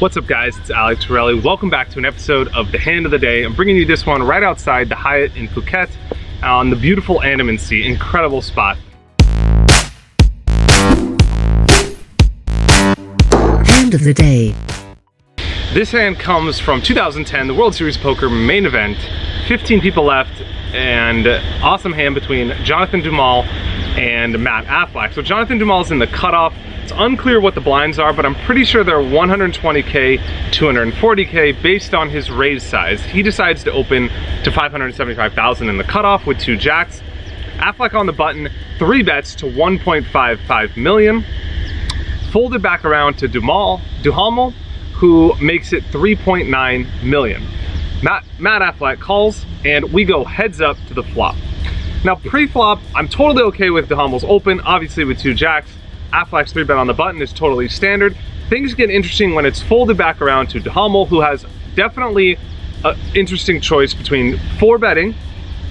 What's up guys, it's Alec Torelli. Welcome back to an episode of The Hand of the Day. I'm bringing you this one right outside the Hyatt in Phuket on the beautiful Andaman Sea. Incredible spot. Hand of the Day. This hand comes from 2010, the World Series Poker main event. 15 people left and uh, awesome hand between Jonathan Duhamel and Matt Affleck. So Jonathan Duhamel's in the cutoff. It's unclear what the blinds are, but I'm pretty sure they're 120K, 240K based on his raise size. He decides to open to 575,000 in the cutoff with two jacks. Affleck on the button, three bets to 1.55 million. Folded back around to Duhamel, Duhamel who makes it 3.9 million. Matt, Matt Affleck calls and we go heads up to the flop. Now pre-flop, I'm totally okay with Duhamel's open, obviously with two jacks. Affleck's three bet on the button is totally standard. Things get interesting when it's folded back around to Duhamel, who has definitely an interesting choice between four betting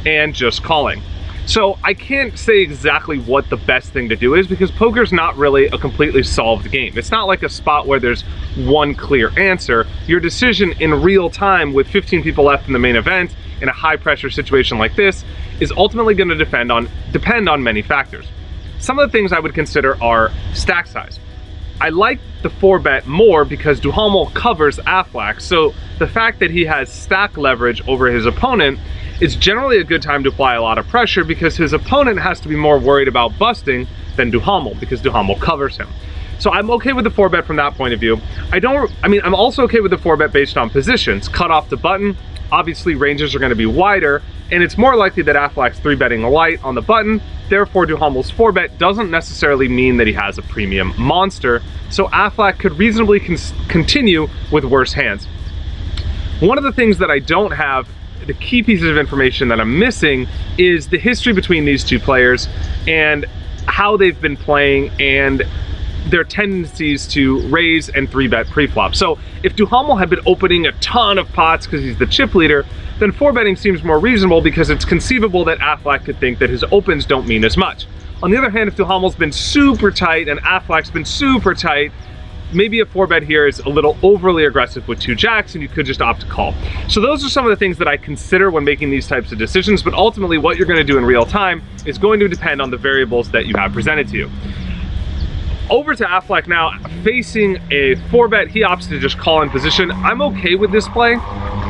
and just calling. So I can't say exactly what the best thing to do is because poker's not really a completely solved game. It's not like a spot where there's one clear answer. Your decision in real time with 15 people left in the main event in a high pressure situation like this is ultimately going to depend on depend on many factors. Some of the things I would consider are stack size. I like the four bet more because Duhamel covers Affleck, so the fact that he has stack leverage over his opponent is generally a good time to apply a lot of pressure because his opponent has to be more worried about busting than Duhamel because Duhamel covers him. So I'm okay with the four bet from that point of view. I don't, I mean, I'm also okay with the four bet based on positions. Cut off the button, obviously ranges are gonna be wider, and it's more likely that Affleck's three betting a light on the button, therefore Duhamel's four bet doesn't necessarily mean that he has a premium monster, so Affleck could reasonably continue with worse hands. One of the things that I don't have the key pieces of information that I'm missing is the history between these two players and how they've been playing and their tendencies to raise and three bet pre-flop. So if Duhamel had been opening a ton of pots because he's the chip leader, then four betting seems more reasonable because it's conceivable that Affleck could think that his opens don't mean as much. On the other hand, if Duhamel's been super tight and Affleck's been super tight, maybe a four bet here is a little overly aggressive with two jacks and you could just opt to call. So those are some of the things that I consider when making these types of decisions, but ultimately what you're gonna do in real time is going to depend on the variables that you have presented to you. Over to Affleck now, facing a four bet, he opts to just call in position. I'm okay with this play.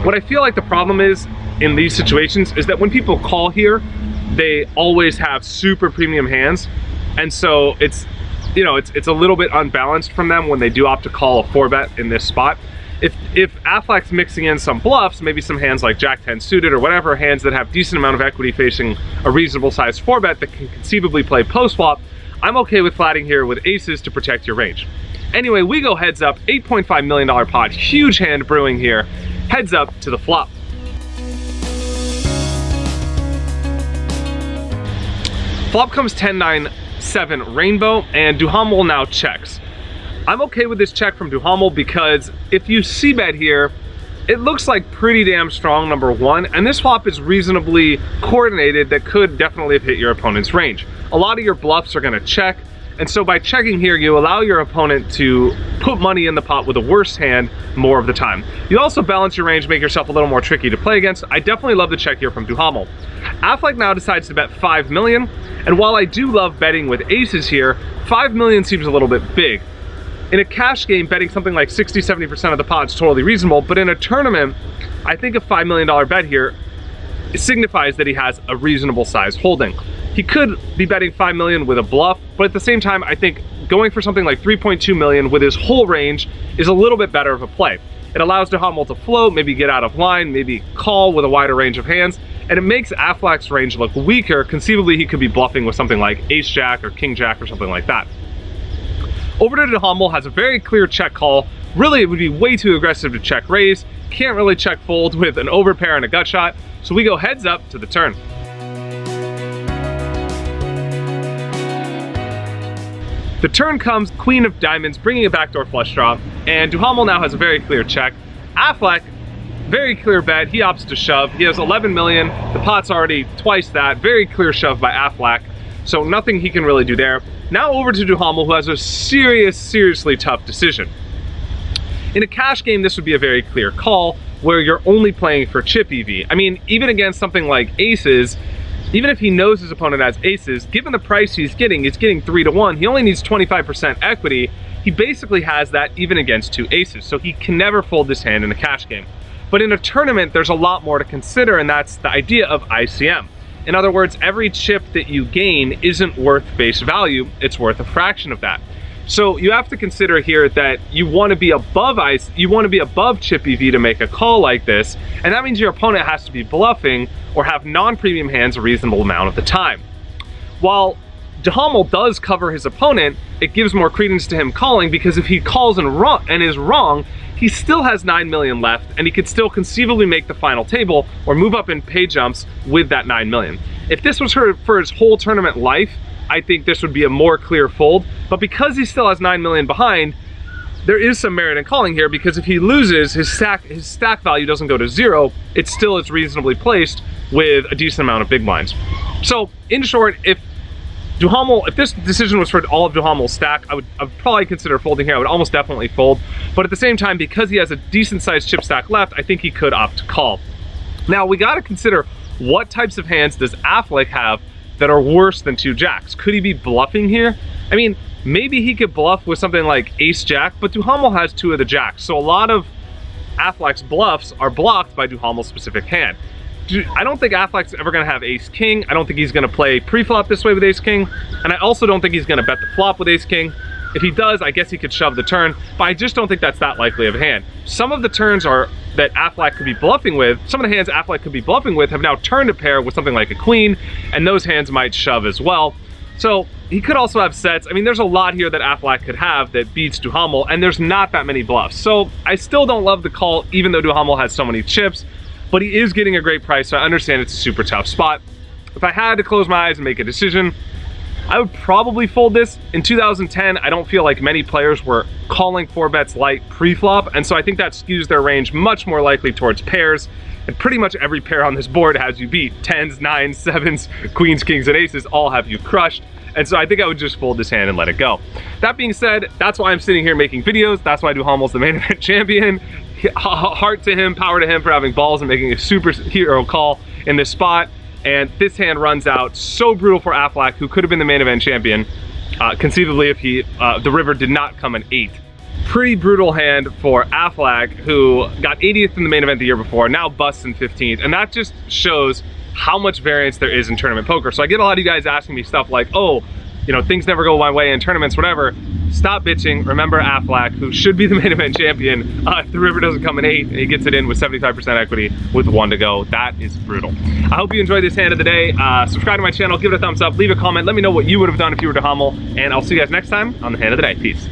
What I feel like the problem is in these situations is that when people call here, they always have super premium hands. And so it's you know, it's, it's a little bit unbalanced from them when they do opt to call a four bet in this spot. If, if Affleck's mixing in some bluffs, maybe some hands like Jack 10 suited or whatever, hands that have decent amount of equity facing a reasonable sized four bet that can conceivably play post flop, I'm okay with flatting here with aces to protect your range. Anyway, we go heads up, $8.5 million pot, huge hand brewing here, heads up to the flop. Flop comes 10-9 seven rainbow and Duhamel now checks. I'm okay with this check from Duhamel because if you see bet here, it looks like pretty damn strong number one, and this flop is reasonably coordinated that could definitely have hit your opponent's range. A lot of your bluffs are gonna check, and so by checking here, you allow your opponent to put money in the pot with a worse hand more of the time. You also balance your range, make yourself a little more tricky to play against. I definitely love the check here from Duhamel. Affleck now decides to bet 5 million, and while I do love betting with aces here, 5 million seems a little bit big. In a cash game, betting something like 60, 70% of the pot is totally reasonable, but in a tournament, I think a $5 million bet here signifies that he has a reasonable size holding. He could be betting 5 million with a bluff, but at the same time, I think going for something like 3.2 million with his whole range is a little bit better of a play. It allows Duhamel to float, maybe get out of line, maybe call with a wider range of hands, and it makes Affleck's range look weaker. Conceivably, he could be bluffing with something like Ace-Jack or King-Jack or something like that. Over to Duhamel has a very clear check call. Really, it would be way too aggressive to check raise. Can't really check fold with an overpair and a gut shot. So we go heads up to the turn. The turn comes Queen of Diamonds, bringing a backdoor flush draw, and Duhamel now has a very clear check. Affleck, very clear bet, he opts to shove. He has 11 million, the pot's already twice that, very clear shove by Affleck, so nothing he can really do there. Now over to Duhamel, who has a serious, seriously tough decision. In a cash game, this would be a very clear call where you're only playing for chip EV. I mean, even against something like aces, even if he knows his opponent has aces, given the price he's getting, he's getting three to one, he only needs 25% equity. He basically has that even against two aces, so he can never fold this hand in a cash game. But in a tournament, there's a lot more to consider, and that's the idea of ICM. In other words, every chip that you gain isn't worth face value, it's worth a fraction of that. So you have to consider here that you want to be above ice, you want to be above chip EV to make a call like this, and that means your opponent has to be bluffing or have non-premium hands a reasonable amount of the time. While Duhamel does cover his opponent, it gives more credence to him calling because if he calls and, and is wrong, he still has 9 million left and he could still conceivably make the final table or move up in pay jumps with that 9 million. If this was her for his whole tournament life, I think this would be a more clear fold. But because he still has 9 million behind, there is some merit in calling here because if he loses, his stack his stack value doesn't go to zero, it still is reasonably placed with a decent amount of big blinds. So in short, if Duhamel, if this decision was for all of Duhamel's stack, I would, I would probably consider folding here. I would almost definitely fold. But at the same time, because he has a decent sized chip stack left, I think he could opt to call. Now we gotta consider what types of hands does Affleck have that are worse than two jacks? Could he be bluffing here? I mean, maybe he could bluff with something like ace jack, but Duhamel has two of the jacks. So a lot of Affleck's bluffs are blocked by Duhamel's specific hand. I don't think Affleck's ever gonna have ace king. I don't think he's gonna play pre-flop this way with ace king. And I also don't think he's gonna bet the flop with ace king. If he does, I guess he could shove the turn, but I just don't think that's that likely of a hand. Some of the turns are that Affleck could be bluffing with, some of the hands Affleck could be bluffing with have now turned a pair with something like a queen, and those hands might shove as well. So he could also have sets. I mean, there's a lot here that Affleck could have that beats Duhamel, and there's not that many bluffs. So I still don't love the call, even though Duhamel has so many chips, but he is getting a great price, so I understand it's a super tough spot. If I had to close my eyes and make a decision, I would probably fold this. In 2010, I don't feel like many players were calling four bets light pre-flop, and so I think that skews their range much more likely towards pairs. And pretty much every pair on this board has you beat. Tens, nines, sevens, queens, kings, and aces all have you crushed. And so I think I would just fold this hand and let it go. That being said, that's why I'm sitting here making videos. That's why I do Duhamel's the main event champion. Heart to him, power to him for having balls and making a superhero call in this spot and this hand runs out so brutal for Affleck, who could have been the main event champion, uh, conceivably if he uh, the river did not come an eight. Pretty brutal hand for Affleck, who got 80th in the main event the year before, now busts in 15th, and that just shows how much variance there is in tournament poker. So I get a lot of you guys asking me stuff like, oh, you know, things never go my way in tournaments, whatever. Stop bitching. Remember Affleck, who should be the main event champion. Uh, if the river doesn't come in eight, he gets it in with 75% equity with one to go. That is brutal. I hope you enjoyed this hand of the day. Uh, subscribe to my channel, give it a thumbs up, leave a comment. Let me know what you would have done if you were Duhamel, and I'll see you guys next time on the hand of the day. Peace.